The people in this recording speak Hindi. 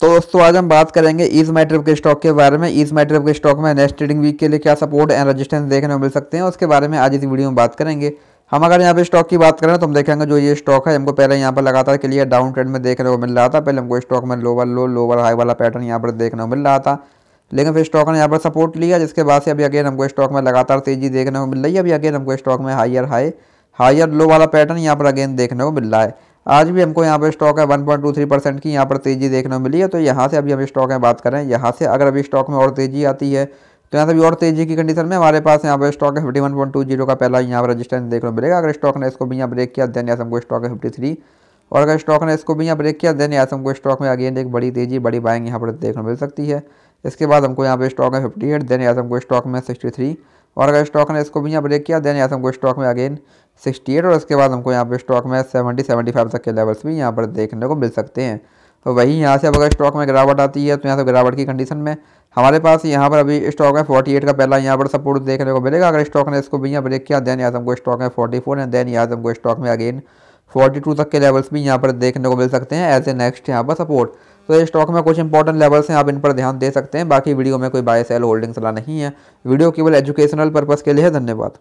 तो दोस्तों, आज हम बात करेंगे ईज मैट्रिप के स्टॉक के बारे में। ईज मैट्रिप के स्टॉक में नेक्स्ट ट्रेडिंग वीक के लिए क्या सपोर्ट एंड रजिस्टेंस देखने को मिल सकते हैं, उसके बारे में आज इस वीडियो में बात करेंगे। हम अगर यहाँ पे स्टॉक की बात करें तो हम देखेंगे जो ये स्टॉक है, हमको पहले यहाँ पर लगातार क्लियर डाउन ट्रेंड में देखने को मिल रहा था। पहले हमको स्टॉक में लोअर लो लोअर हाई वाला पैटर्न यहाँ पर देखने को मिल रहा था। लेकिन फिर स्टॉक ने यहाँ पर सपोर्ट लिया, जिसके बाद से अभी अगेन हमको स्टॉक में लगातार तेज़ी देखने को मिल रही है। अभी अगेन हमको स्टॉक में हाइयर हाई हाइयर लो वाला पैटर्न यहाँ पर अगेन देखने को मिल रहा है। आज भी हमको यहाँ पर स्टॉक है 1.23 परसेंट की, यहाँ पर तेज़ी देखने को मिली है तो यहाँ से अभी हम स्टॉक में बात करें, यहाँ से अगर अभी स्टॉक में और तेज़ी आती है तो यहाँ से भी और तेज़ी की कंडीशन में हमारे पास यहाँ पर स्टॉक है fifty one point two zero का पहला यहाँ पर रजिस्टेंस देखने को मिलेगा। अगर स्टॉक ने इसको भी यहाँ ब्रेक किया देन यहाँ से हमको स्टॉक है फिफ्टी थ्री और अगर स्टॉक ने इसको भी यहाँ ब्रेक किया देन यहाँ से हमको स्टॉक में अगेन एक बड़ी तेज़ी, बड़ी बाइंग यहाँ पर देखने को मिल सकती है। इसके बाद हमको यहाँ पे स्टॉक है फिफ्टी एट देन यहाँ से हमको स्टॉक में सिक्सटी थ्री और अगर स्टॉक ने इसको भी यहाँ ब्रेक किया देन यहाँ से हमको स्टॉक में अगेन सिक्सटी एट और उसके बाद हमको यहाँ पे स्टॉक में सेवेंटी सेवेंटी फाइव तक के लेवल्स भी यहाँ पर देखने को मिल सकते हैं। तो वही यहाँ से अब अगर स्टॉक में गिरावट आती है तो यहाँ से गिरावट की कंडीशन में हमारे पास यहाँ पर अभी स्टॉक फोर्टी एट का पहला यहाँ पर सपोर्ट देखने को मिलेगा। अगर स्टॉक ने इसको भी यहाँ ब्रेक किया देन यहाँ हमको स्टॉक में फोर्टी फोर एंड देन यहाँ हमको स्टॉक में अगेन फोर्टी टू तक के लेवल्स भी यहाँ पर देखने को मिल सकते हैं एज ए नेक्स्ट यहाँ पर सपोर्ट तो स्टॉक में कुछ इंपॉर्टेंट लेवल्स हैं, आप इन पर ध्यान दे सकते हैं। बाकी वीडियो में कोई बाय सेल होल्डिंग सलाह नहीं है। वीडियो केवल एजुकेशनल पर्पज़ के लिए है। धन्यवाद।